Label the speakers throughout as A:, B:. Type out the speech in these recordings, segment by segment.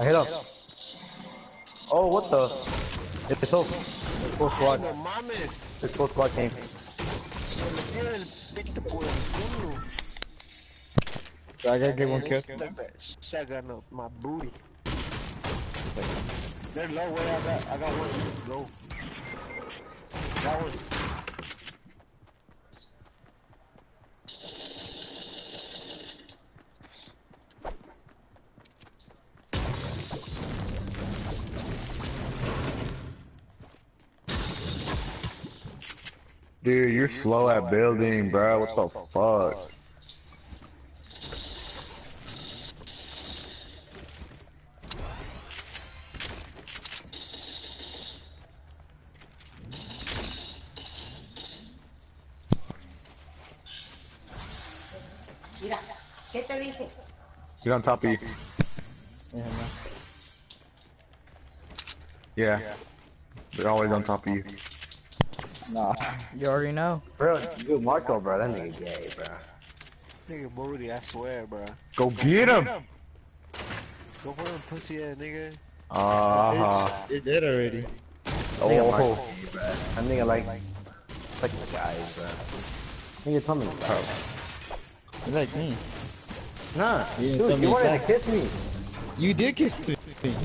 A: I hit him. Oh, what the? It's full. It's full squad.
B: No mames.
A: It's full squad came.
B: Se me tira el pito por el culo.
C: I gotta get one kill.
B: Stuck that shotgun up my booty. They're low way. I got. I got one. Go. Got one.
D: Dude, you're slow at building, bro. What the fuck?
E: Mira, ¿qué te dije?
D: On top of you.
C: Yeah, no.
D: Yeah. They're always on top of you.
C: Nah.
F: You already know.
A: Bro, good Marco, bro. That nigga gay, bro.
B: Nigga booty. I swear, bro.
D: Go get him!
B: Go for him, pussy ass nigga.
D: Uh huh.
C: You're dead already.
A: Nigga Marco
D: Oh.
A: gay, bro. That nigga like, like the guys, bro. Nigga, tell me, bro.
C: You're like me.
A: Nah,
C: You
A: dude, you wanted
C: facts.
A: to kiss me.
C: You did kiss me.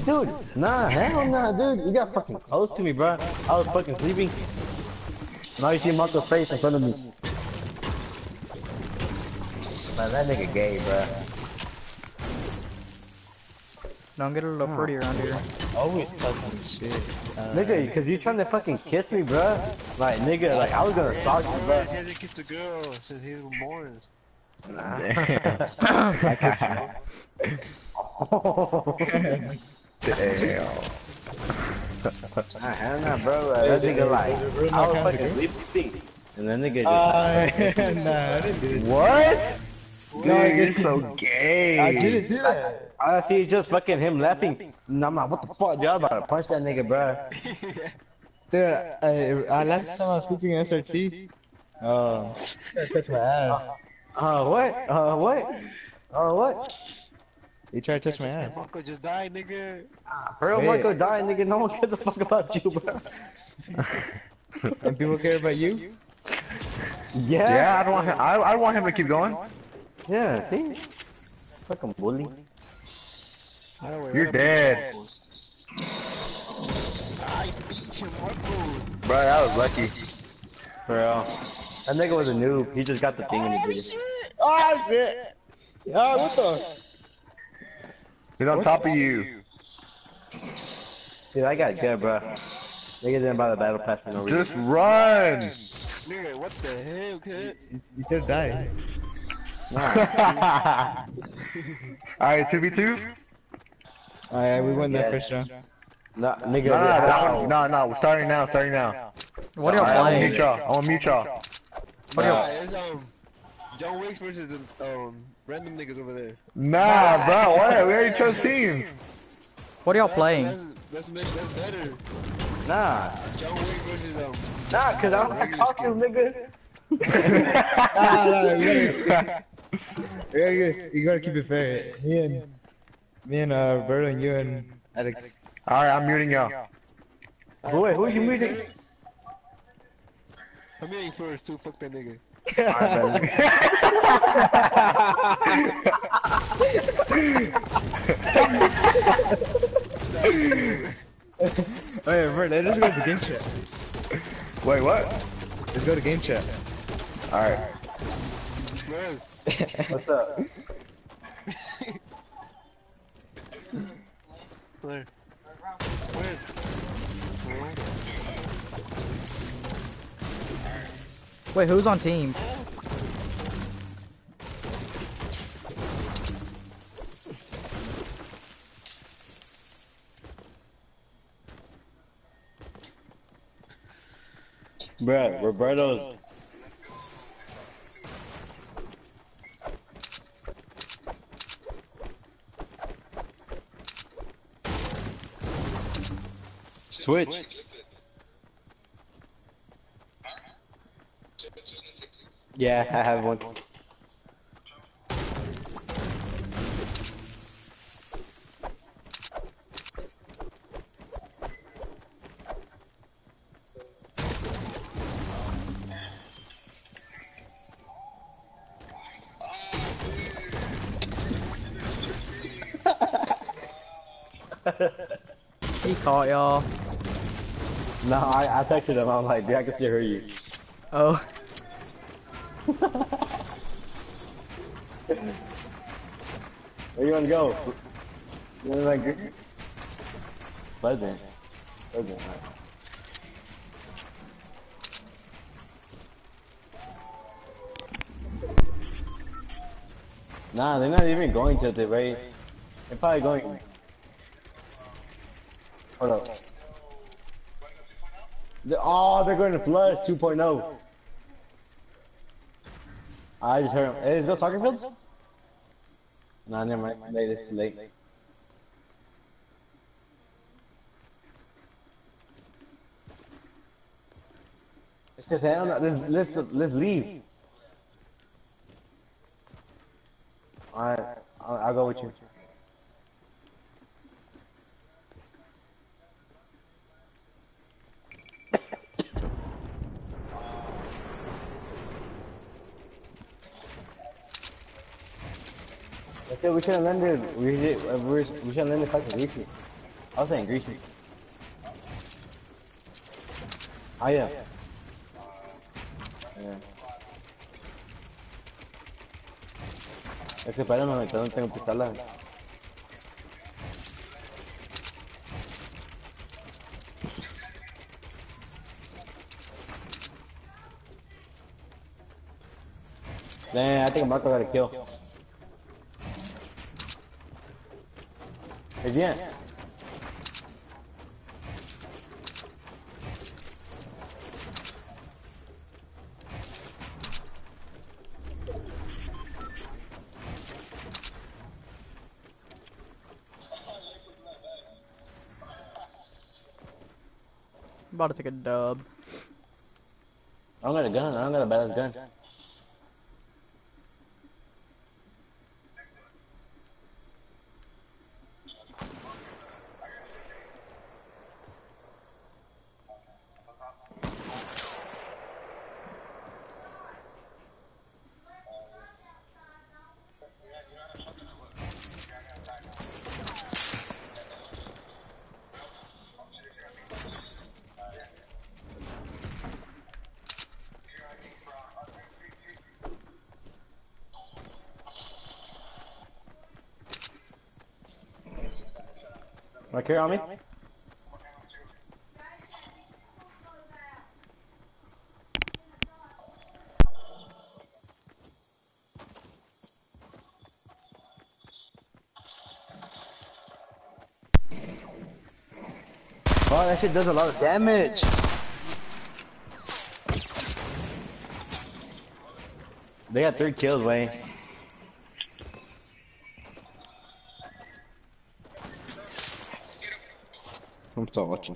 A: Dude, nah, hell nah, dude. You got fucking close to me, bro. I was fucking sleeping. Now you see Marco's face in front of me. Man, that nigga gay, bro.
F: Don't get a little pretty around here.
C: Always talking shit. Uh,
A: Nigga, cause you trying to fucking kiss me, bro. Like, nigga, like, I was gonna stalk you,
B: He
A: bro.
B: hasn't kissed a girl since he was born.
C: I kiss you.
D: Damn.
A: Hell nah, bro. Uh, that nigga, like, I was fucking sleeping. And then nigga just.
C: Uh, nah, I didn't do it.
D: What?
A: No, I
D: Dude, you're so gay.
C: I didn't do that.
A: I see just fucking him laughing. And I'm like, what the fuck? I'm about to punch that nigga, bro.
C: Dude, I, I, last time I was sleeping in SRT, uh, tried to touch my ass.
A: Uh, what? Uh, what? Uh, what?
C: He tried to touch my ass.
B: Marco just died, nigga.
A: For real,
C: Wait.
A: Marco died, nigga. No one cares a fuck about you, bro.
C: And people care about you?
A: Yeah?
D: Yeah, I don't want him. I, I want him to keep going.
A: Yeah, see? Fucking bully.
B: I don't
D: You're dead.
B: I beat you, Marco.
D: Bro, that was lucky.
A: For real. That nigga was a noob. He just got the thing in the video.
C: Oh shit! Oh, what the?
D: He's on top of you.
A: Dude, I got good, bro. Nigga didn't buy the battle pass for no reason.
D: Just run.
B: Nigga, what the hell, kid?
C: You still die.
D: Alright, 2v2?
C: Alright, we won that first round.
A: nah, nigga.
D: No, no,
A: did-
D: that one, no, no, we're starting now, starting now.
F: What are y'all
D: Alright, I wanna mute y'all. I wanna mute y'all.
F: What are
B: Nah,
F: y'all?
B: it's um, John Wicks versus um random niggas over there.
D: Nah, bro, what? We already chose teams.
F: What are y'all playing?
B: That's, that's, that's better.
A: Nah.
B: John Wick versus um.
A: Nah, cause I'm not like costume, nigga.
C: Ah, no, no, you gotta, you gotta, you gotta keep it fair. Me and, me and uh, Roberto and you and Alex.
D: Alright, I'm muting y'all.
A: Who, wait, who you muting?
B: I'm getting first too. Fuck that nigga.
C: Oh yeah, Roberto, let's go to game chat.
D: Wait, what?
C: Let's go to game chat.
D: Alright.
B: Bro,
A: What's up?
B: where? Where?
F: Wait, who's on teams?
A: Bruh, Roberto's. Twitch. Yeah, I have one.
F: he caught y'all.
A: No, I, I texted him. I'm like, dude, I can still hear you.
F: Oh.
A: Where wanna go? You wanna like Pleasant. Pleasant. Nah, they're not even going to the right. They're probably going. Hold up. The- oh, they're going to Flush 2.0. I just heard him. Hey, it soccer fields? Nah, never mind. Wait, it's too late. It's just hell. Let's, let's, let's leave. Alright, I'll, I'll go with you. Should have landed. We should, we should have landed fucking Greasy. I was saying Greasy. Oh yeah. Yeah. Es que para no tengo pistola. Damn, I think Marco got a kill. Bien.
F: about to take a dub.
A: I don't got a gun. I don't got a badass gun. Wanna carry on me? Oh, that shit does a lot of damage. They got three kills, Wayne. Still watching.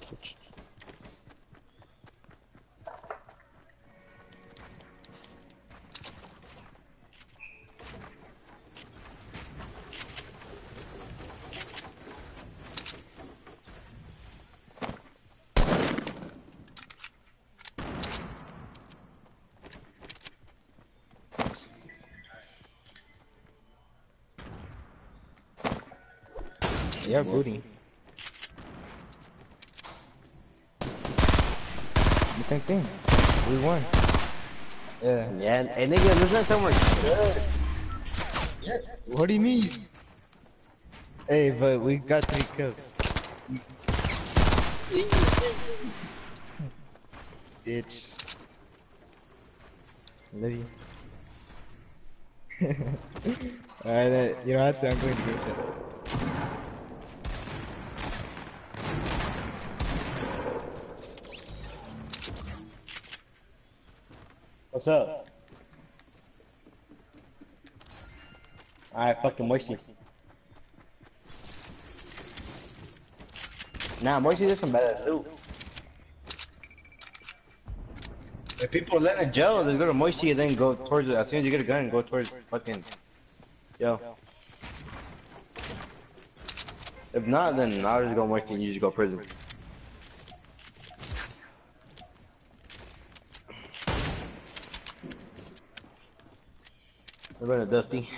G: Yeah, booty. The same thing. We won. Yeah.
A: Yeah, hey nigga, there's not somewhere good.
G: What do you mean? Hey, but we got three kills. Bitch. Love you. Alright, you know what? I'm going to go chat.
A: What's up? Alright, fucking Moisty. Nah, Moisty did some better loot. If people let in jail, they go to Moisty and then go towards it. As soon as you get a gun, go towards fucking. Yo. If not, then I'll just go Moisty and you just go prison. What about it, Dusty?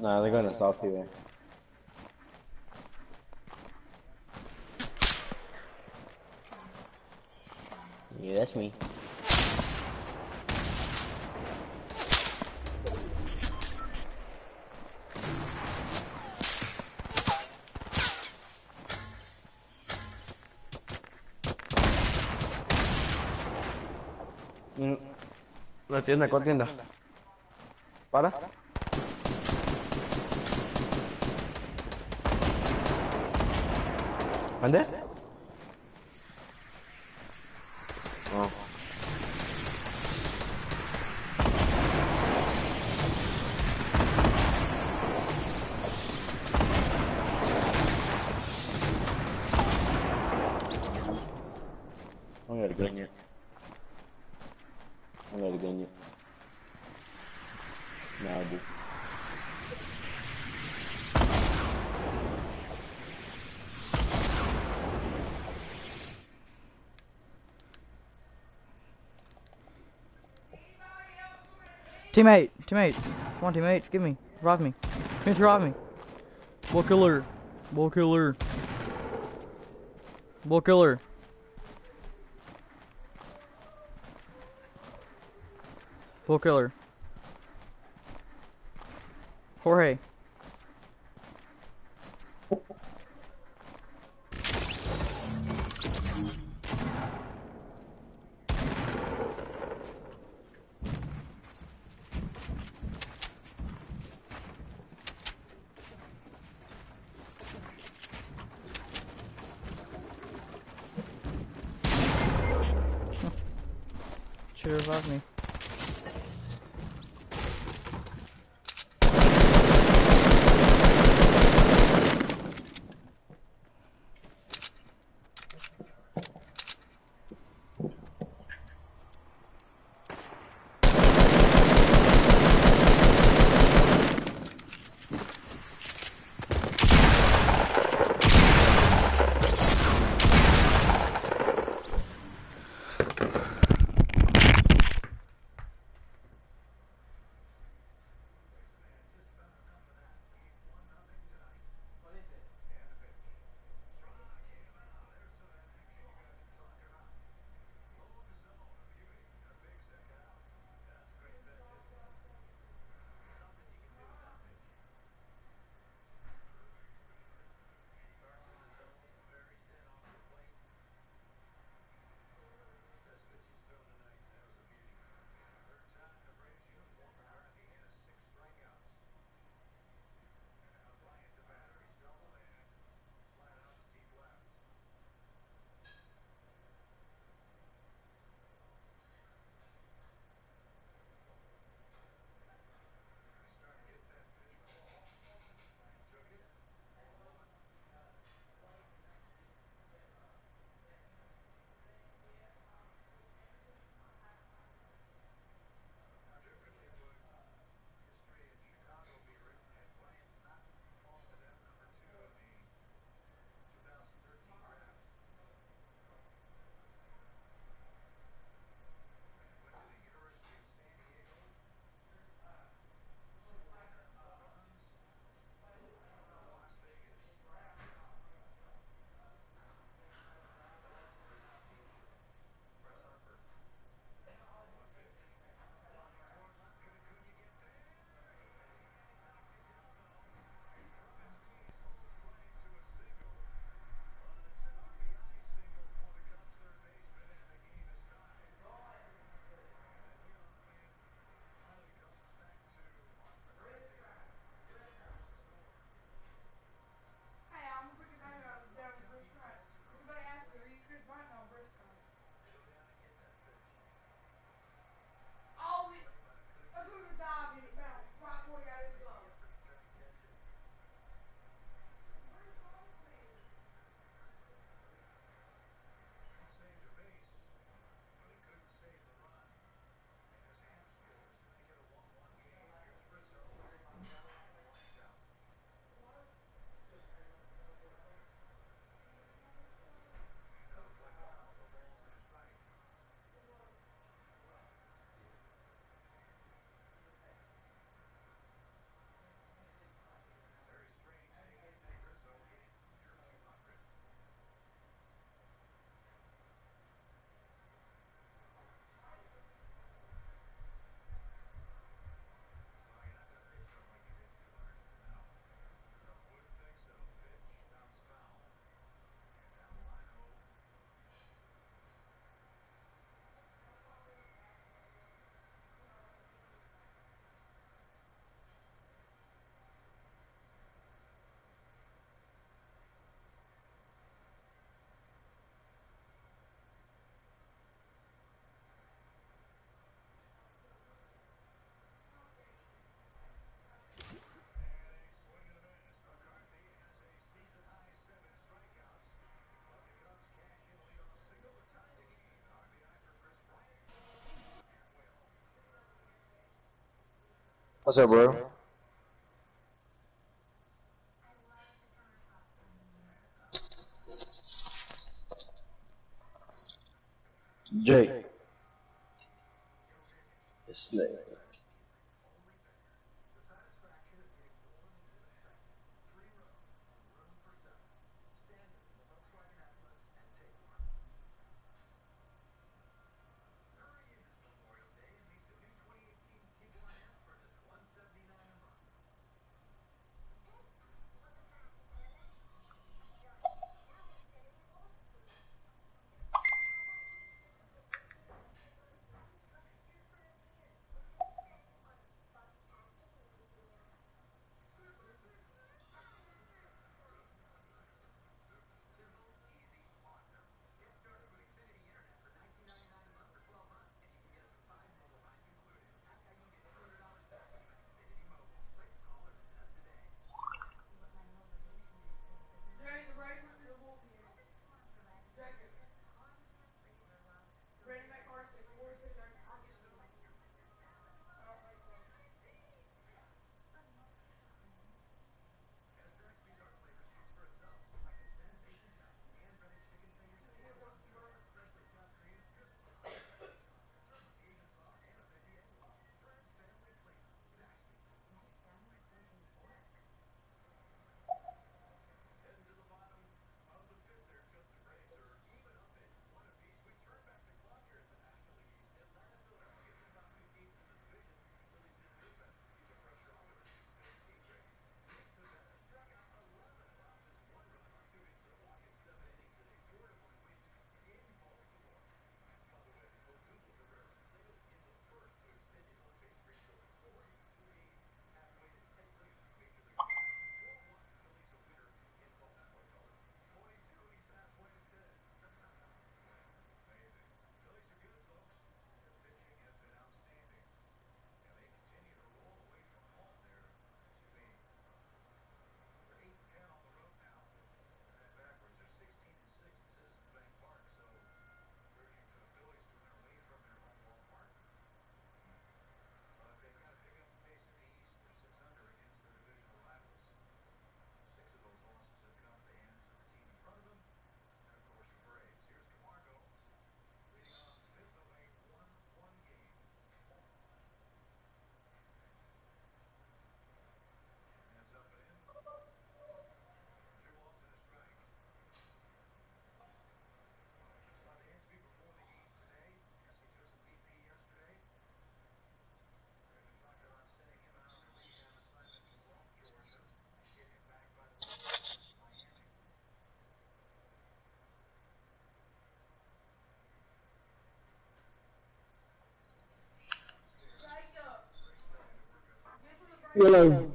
A: Nah, they're going to South here. Cortienda, cortienda. Para. ¿Mande? Nah, dude.
F: Teammate, teammate. Come on, teammates, give me. Revive me. Come here revive me. Bull killer. Bull killer. Bull killer. Bull killer. Jorge.
G: What's up, bro?
A: Hello.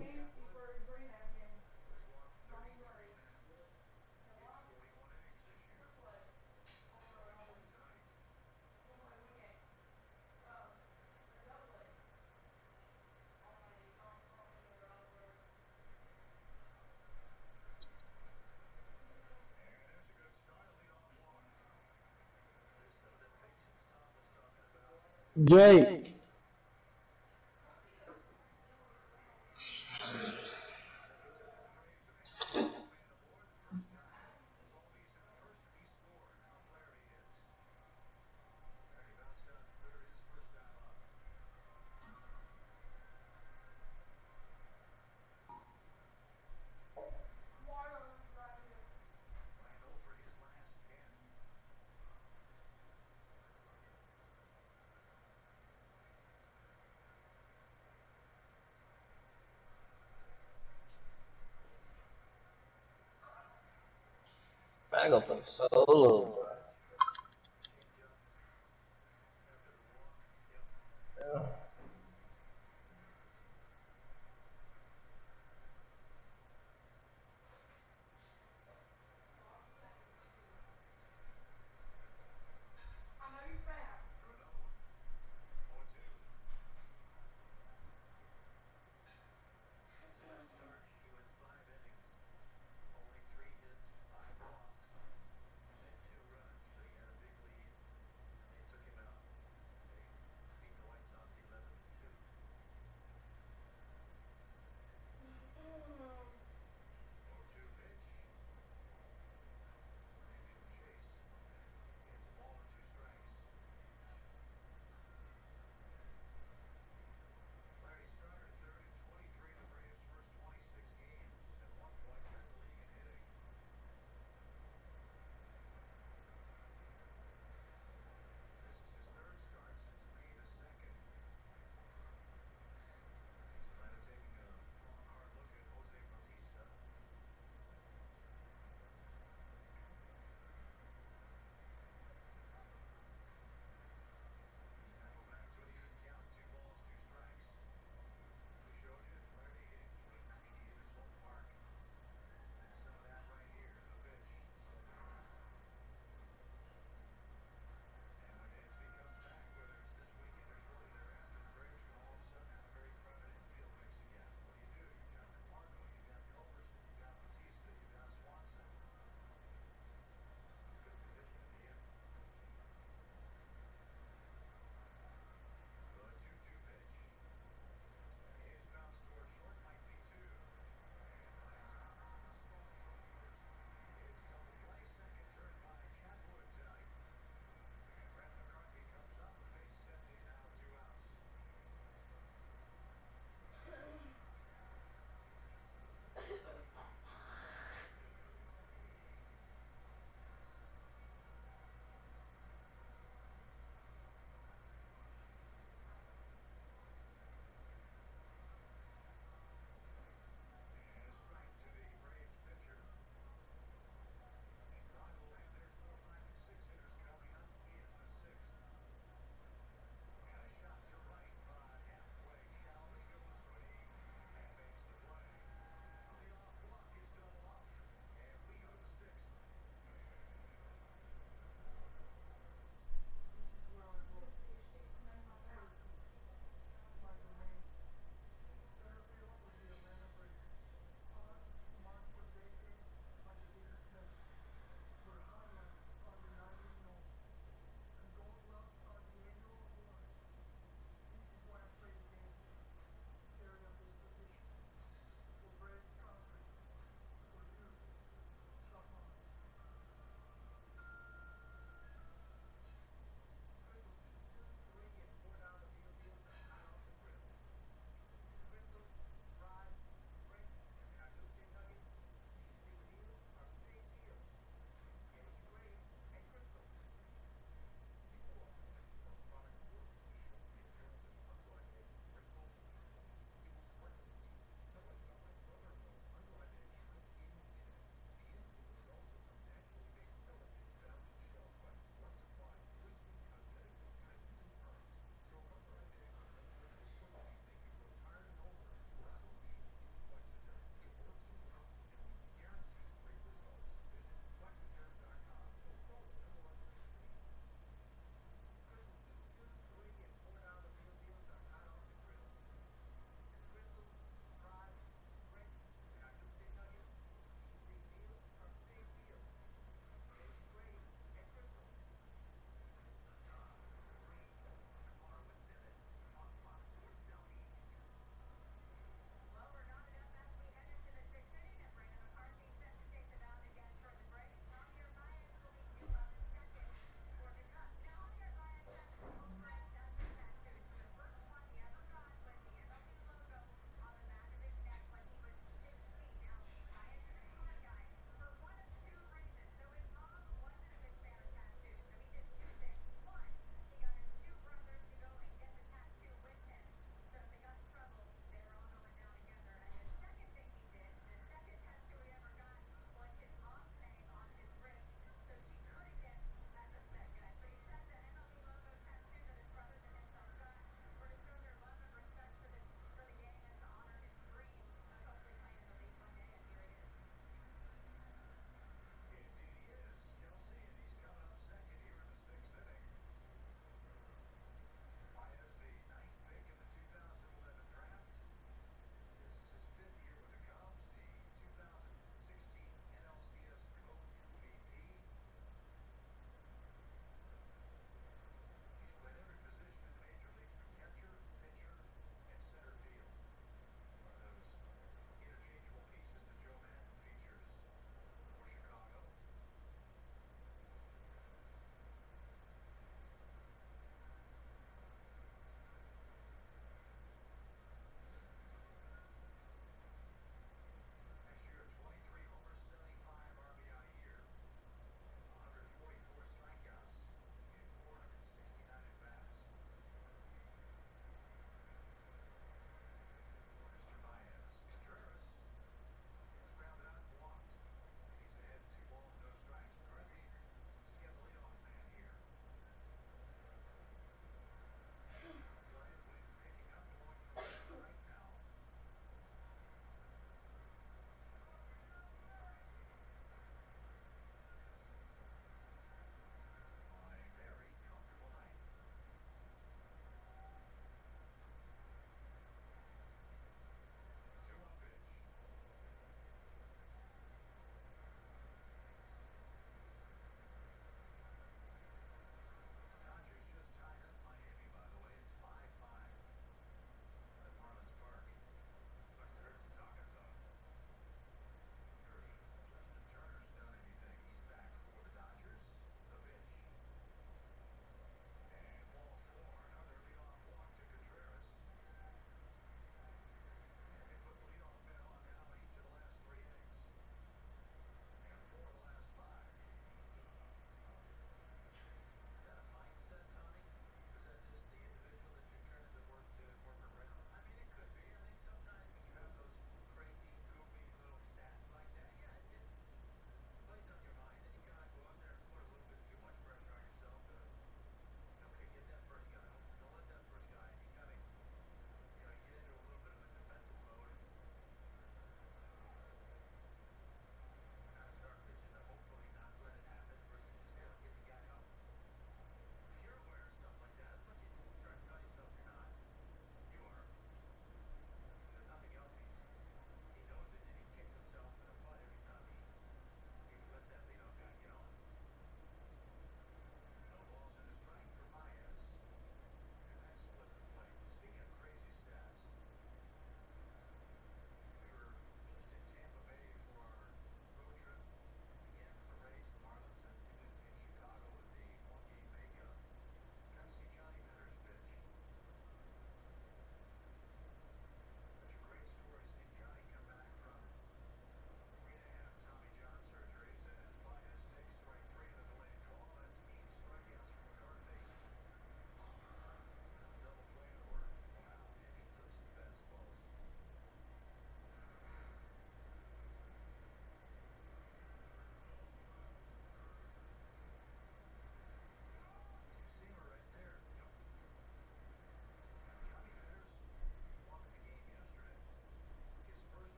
A: Jake. I go play solo.